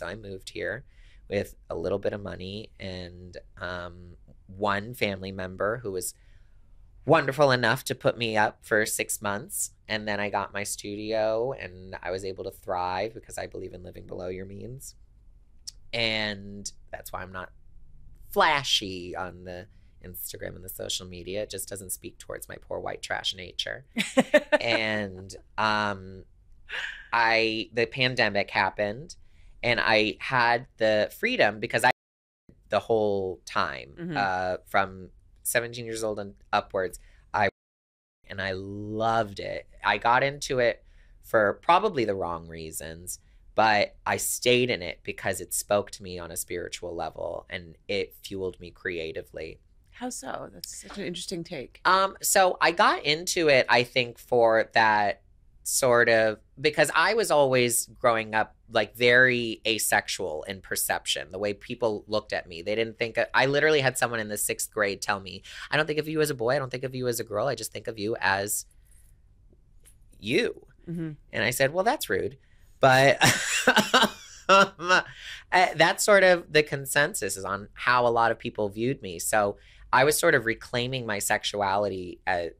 So I moved here with a little bit of money and um, one family member who was wonderful enough to put me up for six months. And then I got my studio and I was able to thrive because I believe in living below your means. And that's why I'm not flashy on the Instagram and the social media. It just doesn't speak towards my poor white trash nature. and um I the pandemic happened and I had the freedom because I the whole time Mhm. uh from 17 years old and upwards I and I loved it. I got into it for probably the wrong reasons, but I stayed in it because it spoke to me on a spiritual level and it fueled me creatively. How so? That's such an interesting take. Um, so I got into it, I think, for that sort of because I was always growing up like very asexual in perception. The way people looked at me, they didn't think I literally had someone in the sixth grade tell me, "I don't think of you as a boy. I don't think of you as a girl. I just think of you as you." hmm And I said, well, that's rude. But um, uh, that's sort of the consensus is on how a lot of people viewed me. So I was sort of reclaiming my sexuality at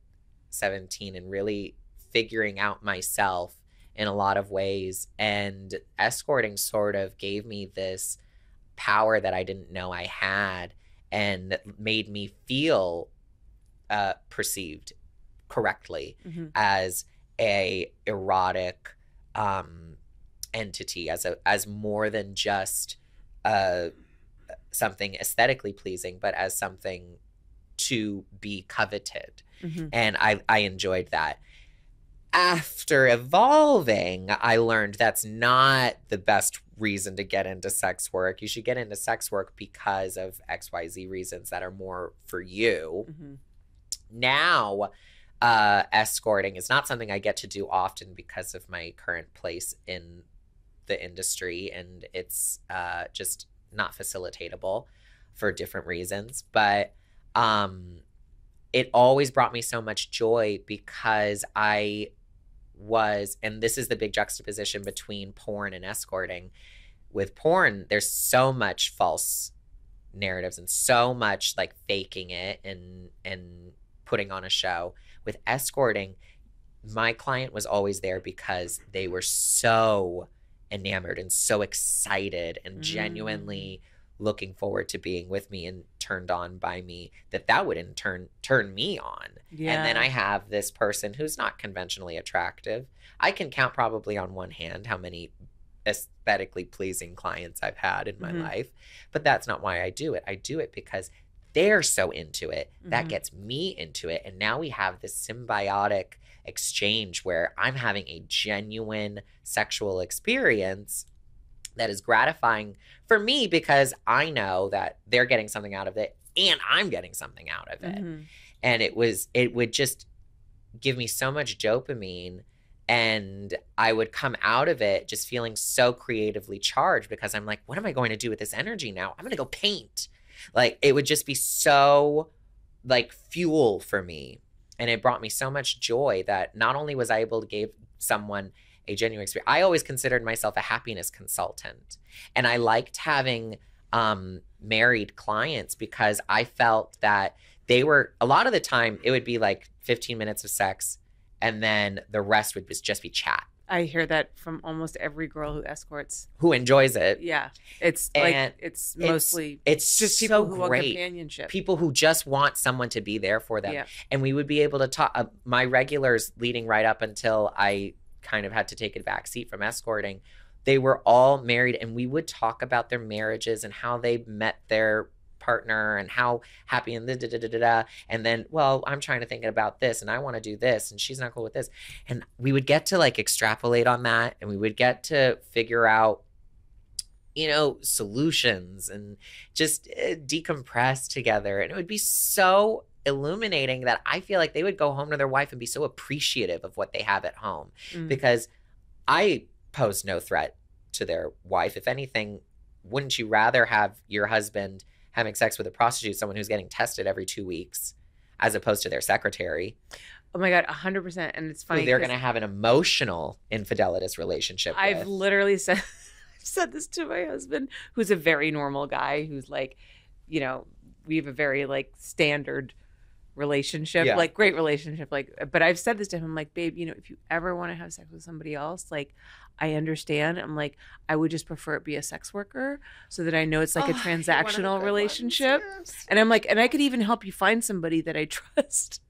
17 and really figuring out myself in a lot of ways. And escorting sort of gave me this power that I didn't know I had and made me feel uh, perceived correctly hmm as a erotic um entity as a as more than just uh something aesthetically pleasing but as something to be coveted. Hmm and i i enjoyed that after evolving i learned that's not the best reason to get into sex work. You should get into sex work because of xyz reasons that are more for you. Hmm now uh escorting is not something i get to do often because of my current place in the industry and it's uh just not facilitatable for different reasons. But um it always brought me so much joy because i was and this is the big juxtaposition between porn and escorting with porn there's so much false narratives and so much like faking it and and putting on a show with escorting my client was always there because they were so enamored and so excited and Mm. genuinely looking forward to being with me and turned on by me that that would in turn turn me on Yeah. and then I have this person who's not conventionally attractive. I can count probably on one hand how many aesthetically pleasing clients I've had in my Mhm. life, but that's not why I do it. I do it because they're so into it. That Mhm. gets me into it. And now we have this symbiotic exchange where I'm having a genuine sexual experience that is gratifying for me because I know that they're getting something out of it and I'm getting something out of it. Mhm. and it was it would just give me so much dopamine and i would come out of it just feeling so creatively charged because i'm like what am i going to do with this energy now? I'm going to go paint. Like it would just be so like fuel for me. And it brought me so much joy that not only was i able to give someone a genuine experience i always considered myself a happiness consultant and i liked having um married clients because i felt that they were a lot of the time it would be like 15 minutes of sex and then the rest would just just be chat I hear that from almost every girl who escorts. who enjoys it Yeah, it's And like it's mostly it's just so people who want great companionship. people who just want someone to be there for them Yeah. and we would be able to talk uh, my regulars leading right up until i kind of had to take a back seat from escorting. They were all married and we would talk about their marriages and how they met their partner and how happy and da da da da da and then well i'm trying to think about this and i want to do this and she's not cool with this. And we would get to like extrapolate on that and we would get to figure out you know solutions and just uh, decompress together. And it would be so illuminating that i feel like they would go home to their wife and be so appreciative of what they have at home Mm. because i pose no threat to their wife if anything wouldn't you rather have your husband having sex with a prostitute someone who's getting tested every two weeks as opposed to their secretary oh my god, hundred percent. And it's who funny. they're going to have an emotional infidelitous relationship I've with. literally said said this to my husband, who's a very normal guy, who's like, you know, we have a very like standard relationship, Yeah. like great relationship. Like, uh, but I've said this to him, like, babe, you know, if you ever want to have sex with somebody else, like, I understand. I'm like, I would just prefer it be a sex worker so that I know it's like a Oh, you're one of the good transactional relationship. yes. And I'm like, and I could even help you find somebody that I trust.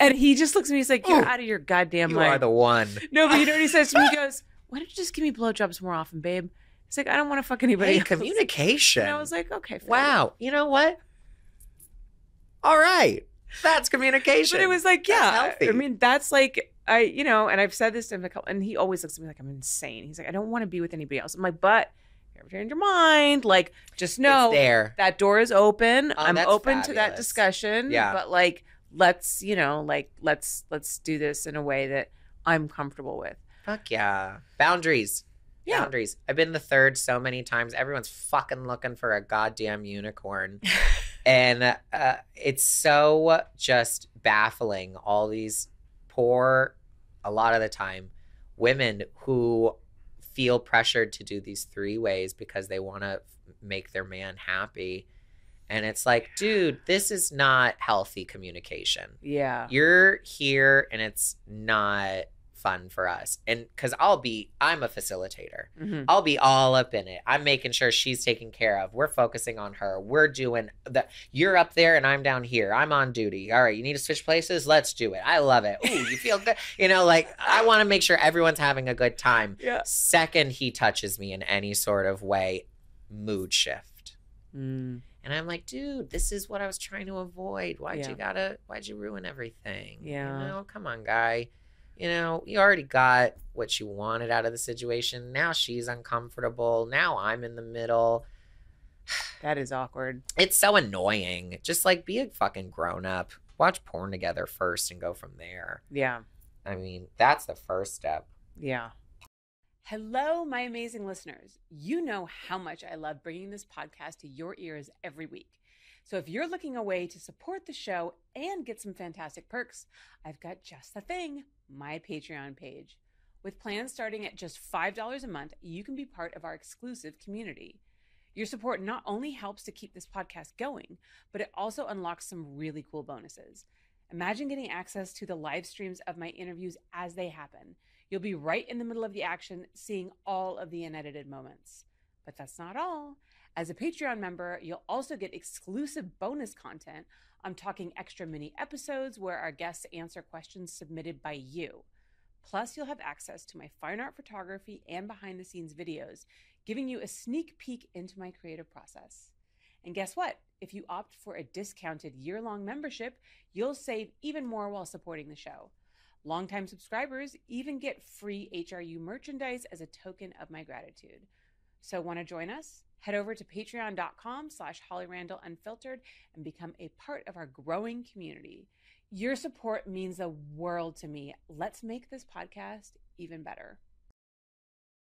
And he just looks at me, he's like, You're Ooh, out of your goddamn You mind. are the one. No, but you know what he says to me? He goes, Why don't you just give me blowjobs more often, babe? He's like, I don't want to fuck anybody Hey, communication. And I was like, Okay, enough." wow. You know what? All right. That's communication. But it was like, yeah. I mean, that's like I, you know, and I've said this to him a couple, and he always looks at me like I'm insane. He's like, I don't want to be with anybody else. I'm like, but you ever change your mind, like, just know it's there. that door is open. Oh, I'm open to that discussion. Yeah. But like, let's, you know, like let's let's do this in a way that I'm comfortable with. Fuck yeah. Boundaries. Yeah. Boundaries. I've been the third so many times. Everyone's fucking looking for a goddamn unicorn. and uh, it's so just baffling. All these poor, a lot of the time, women who feel pressured to do these three ways because they want to make their man happy. And it's like, dude, this is not healthy communication Yeah. you're here and it's not fun for us and because i'll be i'm a facilitator Mhm. i'll be all up in it i'm making sure she's taken care of we're focusing on her we're doing the you're up there and i'm down here i'm on duty all right you need to switch places let's do it i love it Ooh, you feel good you know like i want to make sure everyone's having a good time Yeah. second he touches me in any sort of way mood shift Mm. and I'm like, dude, this is what I was trying to avoid. Why'd Yeah. you gotta why'd you ruin everything? Yeah. You know, come on, guy. You know, you already got what you wanted out of the situation. Now she's uncomfortable. Now I'm in the middle. That is awkward. It's so annoying. Just like be a fucking grown up. Watch porn together first and go from there. Yeah. I mean, that's the first step. Yeah. Hello, my amazing listeners. You know how much I love bringing this podcast to your ears every week. So if you're looking a way to support the show and get some fantastic perks, I've got just the thing my Patreon page. With plans starting at just $5 a month, you can be part of our exclusive community. Your support not only helps to keep this podcast going, but it also unlocks some really cool bonuses. Imagine getting access to the live streams of my interviews as they happen. You'll be right in the middle of the action, seeing all of the unedited moments. But that's not all. As a Patreon member, you'll also get exclusive bonus content. I'm talking extra mini episodes where our guests answer questions submitted by you. Plus, you'll have access to my fine art photography and behind the scenes videos, giving you a sneak peek into my creative process. And guess what? If you opt for a discounted year long membership, you'll save even more while supporting the show. Longtime subscribers even get free HRU merchandise as a token of my gratitude. So want to join us? Head over to patreon.com slash Holly Randall Unfiltered and become a part of our growing community. Your support means the world to me. Let's make this podcast even better.